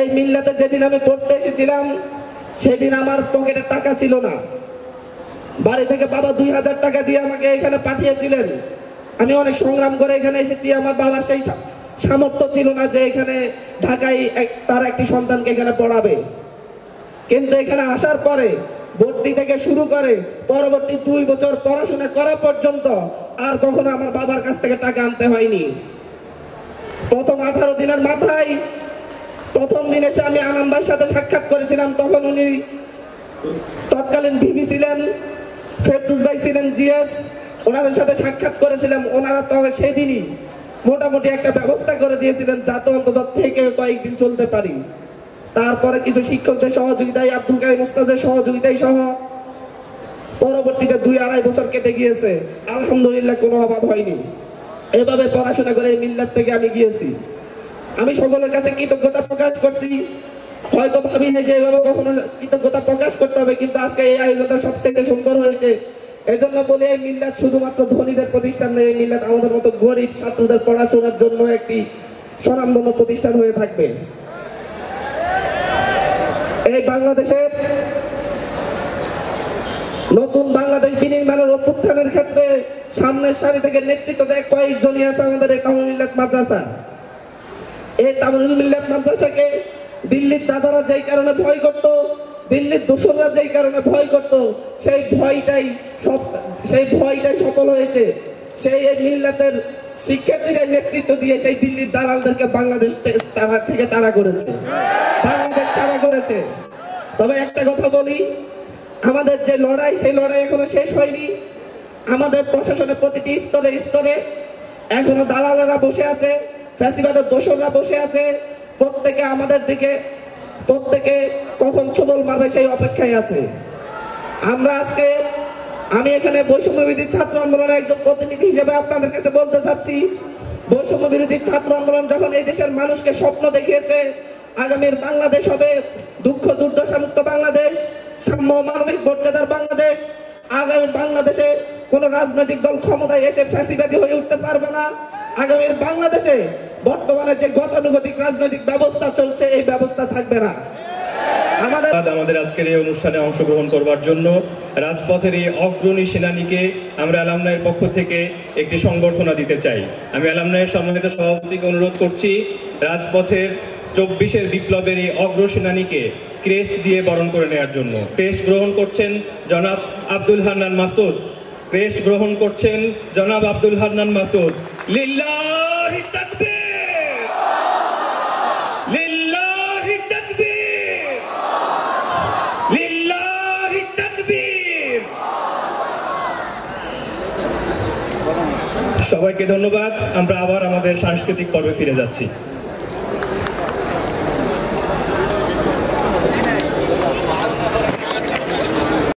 এই মিল্লাতে যেদিন আমি পড়তে এসেছিলাম, সেদিন আমার পকেটে টাকা ছিল না। বাড়ি থেকে, বাবা, দুই হাজার টাকা দিয়ে আমাকে এখানে পাঠিয়েছিলেন। আমি অনেক সংগ্রাম করে এখানে এসেছি। আমার বাবার সেই সামর্থ্য ছিল না যে এখানে ঢাকায় তার একটি সন্তানকে এখানে পড়াবে। কিন্তু এখানে আসার পরে, ভর্তি থেকে শুরু করে, পরবর্তী দুই বছর পড়াশোনা করা পর্যন্ত আর কখনো আমার বাবার কাছ থেকে টাকা আনতে হয়নি। প্রথম আঠারো দিনের মাথায় প্রথম দিন এসে আমি আনাম্বার সাথে সাক্ষাৎ করেছিলাম, তখন উনি তৎকালীন ভিপি ছিলেন, ফেরদুস ভাই ছিলেন জিএস ওনাদের সাথে সাক্ষাৎ করেছিলাম। ওনারা তবে সেদিনই মোটামুটি একটা ব্যবস্থা করে দিয়েছিলেন, যাতে অন্তত থেকে কয়েকদিন চলতে পারি। তারপরে কিছু শিক্ষকদের সহযোগিতায়, আব্দুল কাইম উস্তাদের সহযোগিতায় সহ পরবর্তীতে দুই আড়াই বছর কেটে গিয়েছে। আলহামদুলিল্লাহ কোনো অভাব হয়নি। এভাবে পড়াশোনা করে মিল্লার থেকে আমি গিয়েছি। আমি সকলের কাছে কৃতজ্ঞতা প্রকাশ করছি। হয়তো ভাবি না যে এভাবে কখনো কৃতজ্ঞতা প্রকাশ করতে হবে, কিন্তু আজকে এই আয়োজনটা সবচেয়ে সুন্দর হয়েছে। এই জন্য বলি, এই মিল্লাত শুধুমাত্র ধনীদের প্রতিষ্ঠান নেই এই মিল্লাত আমাদের মতো গরিব ছাত্রদের পড়াশোনার জন্য একটি স্বনামধন্য প্রতিষ্ঠান হয়ে থাকবে। এই বাংলাদেশের নতুন বাংলাদেশ বিনির্মাণের অভ্যুত্থানের ক্ষেত্রে সামনের সারি থেকে নেতৃত্ব দেয় কয়েকজনই আছে আমাদের এই তামিল মিল্লাত মাদ্রাসা। এই তামিল মিল্লাত মাদ্রাসাকে দিল্লির দাদারা যেই কারণে ভয় করত, দিল্লির দোসররা যেই কারণে ভয় করত, সেই ভয়টাই সেই ভয়টাই সফল হয়েছে। সেই মিল্লাতের শিক্ষার্থীরা নেতৃত্ব দিয়ে সেই দিল্লির দালালদেরকে বাংলাদেশ তারা থেকে তাড়া করেছে। বাংলাদেশ তাড়া করেছে। তবে একটা কথা বলি, আমাদের যে লড়াই, সেই লড়াই এখনও শেষ হয়নি। আমাদের প্রশাসনের প্রতিটি স্তরে স্তরে এখনও দালালেরা বসে আছে। ফ্যাসিবাদের দোসররা বসে আছে। প্রত্যেকে আমাদের দিকে, প্রত্যেকে কখন ছবল মারবে সেই অপেক্ষায় আছে। আমরা আজকে, আমি এখানে বৈষম্য বিরোধী ছাত্র আন্দোলনের একজন প্রতিনিধি হিসেবে আপনাদের কাছে বলতে চাচ্ছি, বৈষম্য বিরোধী ছাত্র আন্দোলন যখন এই দেশের মানুষকে স্বপ্ন দেখিয়েছে, আগামীর বাংলাদেশ হবে দুঃখ দুর্দশা মুক্ত বাংলাদেশ, সাম্য মানবিক মর্যাদার বাংলাদেশ, আগামী বাংলাদেশে কোন রাজনৈতিক দল ক্ষমতায় এসে ফ্যাসিবাদী হয়ে উঠতে পারবে না। আগামীর বাংলাদেশে বর্তমানে যে গতানুগতিক রাজনৈতিক ব্যবস্থা চলছে, এই ব্যবস্থা থাকবে না। আমাদের আমাদের আজকের এই অনুষ্ঠানে অংশগ্রহণ করবার জন্য রাজপথের এই অগ্রণী সেনানীকে আমরা অ্যালামনাইয়ের পক্ষ থেকে একটি সংবর্ধনা দিতে চাই। আমি অ্যালামনাইয়ের সম্মানিত সভাপতিকে অনুরোধ করছি, রাজপথের চব্বিশের বিপ্লবের এই অগ্রসেনানীকে ক্রেস্ট দিয়ে বরণ করে নেওয়ার জন্য। ক্রেস্ট গ্রহণ করছেন জনাব আব্দুল হান্নান মাসুদ। ক্রেস্ট গ্রহণ করছেন জনাব আব্দুল হান্নান মাসুদ। লিল্লাহি তাকবীর। লিল্লাহি তাকবীর। লিল্লাহি তাকবীর। সবাইকে ধন্যবাদ। আমরা আবার আমাদের সাংস্কৃতিক পর্বে ফিরে যাচ্ছি।